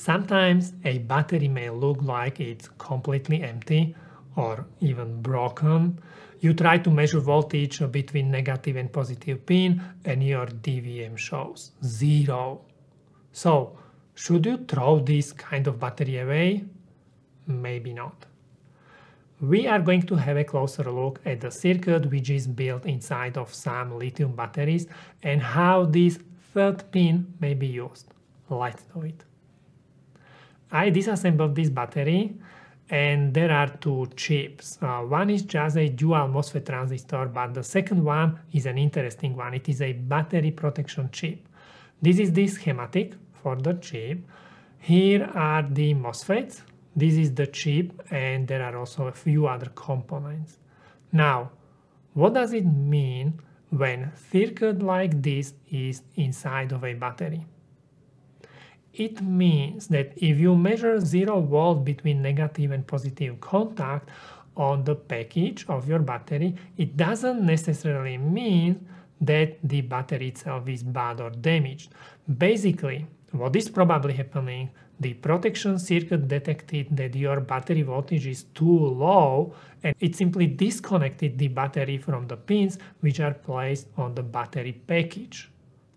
Sometimes a battery may look like it's completely empty or even broken. You try to measure voltage between negative and positive pin and your DVM shows zero. So, should you throw this kind of battery away? Maybe not. We are going to have a closer look at the circuit which is built inside of some lithium batteries and how this third pin may be used. Let's do it. I disassembled this battery and there are two chips. Uh, one is just a dual MOSFET transistor, but the second one is an interesting one. It is a battery protection chip. This is the schematic for the chip. Here are the MOSFETs. This is the chip and there are also a few other components. Now, what does it mean when circuit like this is inside of a battery? It means that if you measure 0 volt between negative and positive contact on the package of your battery, it doesn't necessarily mean that the battery itself is bad or damaged. Basically, what is probably happening, the protection circuit detected that your battery voltage is too low and it simply disconnected the battery from the pins which are placed on the battery package.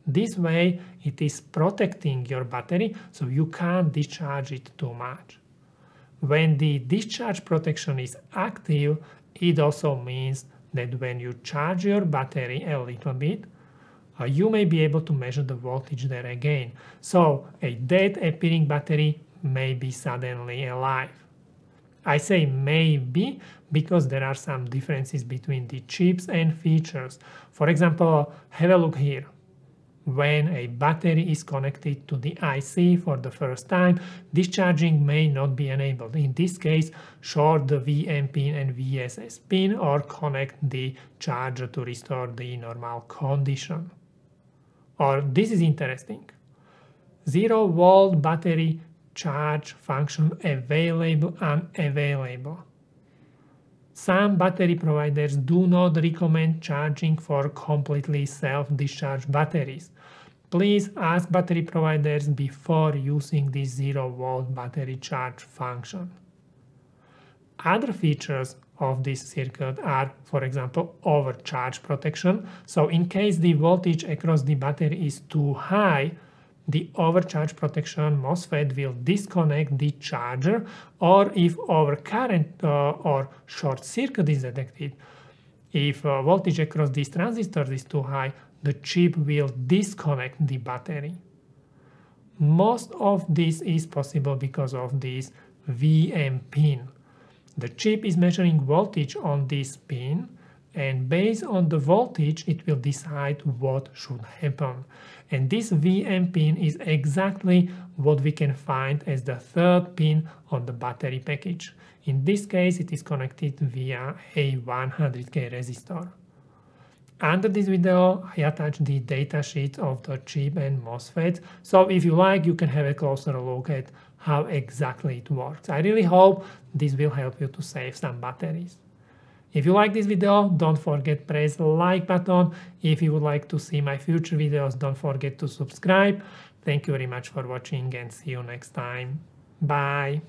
This way it is protecting your battery so you can't discharge it too much. When the discharge protection is active, it also means that when you charge your battery a little bit, uh, you may be able to measure the voltage there again. So a dead appearing battery may be suddenly alive. I say maybe because there are some differences between the chips and features. For example, have a look here when a battery is connected to the IC for the first time, discharging may not be enabled. In this case, short the VM pin and VSS pin or connect the charger to restore the normal condition. Or this is interesting. 0 volt battery charge function available unavailable. Some battery providers do not recommend charging for completely self-discharge batteries. Please ask battery providers before using the 0 volt battery charge function. Other features of this circuit are, for example, overcharge protection. So in case the voltage across the battery is too high, the overcharge protection MOSFET will disconnect the charger or if overcurrent uh, or short circuit is detected, if uh, voltage across these transistors is too high, the chip will disconnect the battery. Most of this is possible because of this VM pin. The chip is measuring voltage on this pin and based on the voltage it will decide what should happen. And this VM pin is exactly what we can find as the third pin on the battery package. In this case it is connected via a 100k resistor. Under this video I attached the datasheet of the chip and MOSFET, so if you like you can have a closer look at how exactly it works. I really hope this will help you to save some batteries. If you like this video, don't forget press like button. If you would like to see my future videos, don't forget to subscribe. Thank you very much for watching and see you next time. Bye.